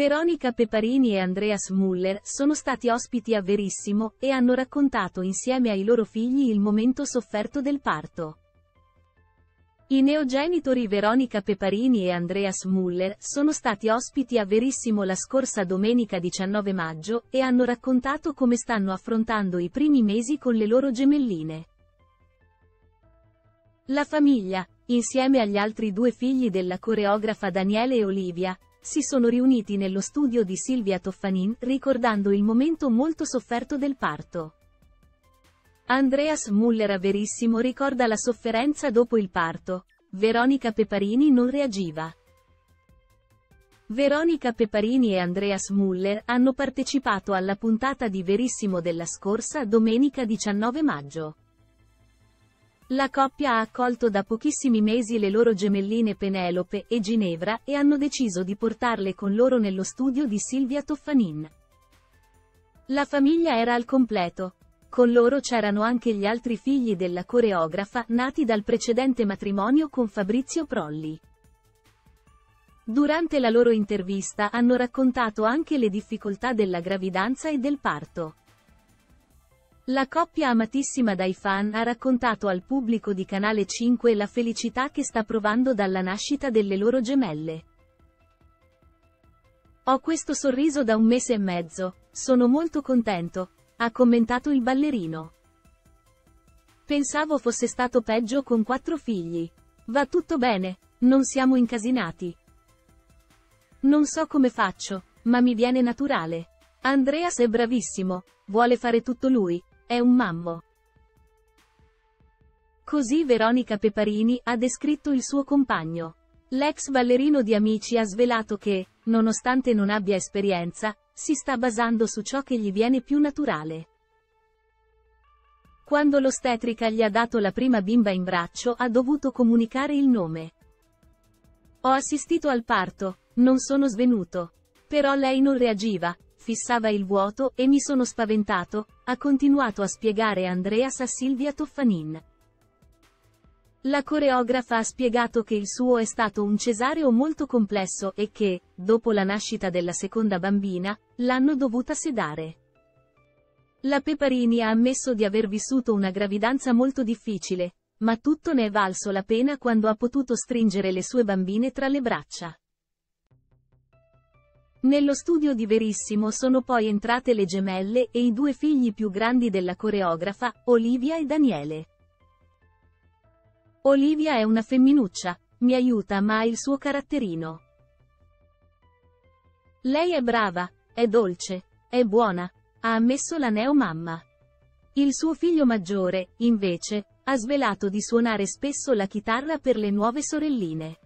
Veronica Peparini e Andreas Muller sono stati ospiti a Verissimo e hanno raccontato insieme ai loro figli il momento sofferto del parto. I neogenitori Veronica Peparini e Andreas Muller sono stati ospiti a Verissimo la scorsa domenica 19 maggio e hanno raccontato come stanno affrontando i primi mesi con le loro gemelline. La famiglia, insieme agli altri due figli della coreografa Daniele e Olivia, si sono riuniti nello studio di Silvia Toffanin ricordando il momento molto sofferto del parto. Andreas Muller a Verissimo ricorda la sofferenza dopo il parto. Veronica Peparini non reagiva. Veronica Peparini e Andreas Muller hanno partecipato alla puntata di Verissimo della scorsa domenica 19 maggio. La coppia ha accolto da pochissimi mesi le loro gemelline Penelope e Ginevra e hanno deciso di portarle con loro nello studio di Silvia Toffanin. La famiglia era al completo. Con loro c'erano anche gli altri figli della coreografa nati dal precedente matrimonio con Fabrizio Prolli. Durante la loro intervista hanno raccontato anche le difficoltà della gravidanza e del parto. La coppia amatissima dai fan ha raccontato al pubblico di Canale 5 la felicità che sta provando dalla nascita delle loro gemelle. Ho questo sorriso da un mese e mezzo, sono molto contento, ha commentato il ballerino. Pensavo fosse stato peggio con quattro figli. Va tutto bene, non siamo incasinati. Non so come faccio, ma mi viene naturale. Andreas è bravissimo, vuole fare tutto lui, è un mammo. Così Veronica Peparini ha descritto il suo compagno. L'ex ballerino di Amici ha svelato che, nonostante non abbia esperienza, si sta basando su ciò che gli viene più naturale. Quando l'ostetrica gli ha dato la prima bimba in braccio ha dovuto comunicare il nome. Ho assistito al parto, non sono svenuto. Però lei non reagiva, fissava il vuoto e mi sono spaventato, ha continuato a spiegare Andreas a Silvia Toffanin. La coreografa ha spiegato che il suo è stato un cesareo molto complesso e che, dopo la nascita della seconda bambina, l'hanno dovuta sedare. La Peparini ha ammesso di aver vissuto una gravidanza molto difficile, ma tutto ne è valso la pena quando ha potuto stringere le sue bambine tra le braccia. Nello studio di Verissimo sono poi entrate le gemelle e i due figli più grandi della coreografa, Olivia e Daniele. Olivia è una femminuccia, mi aiuta ma ha il suo caratterino. Lei è brava, è dolce, è buona, ha ammesso la neomamma. Il suo figlio maggiore, invece, ha svelato di suonare spesso la chitarra per le nuove sorelline.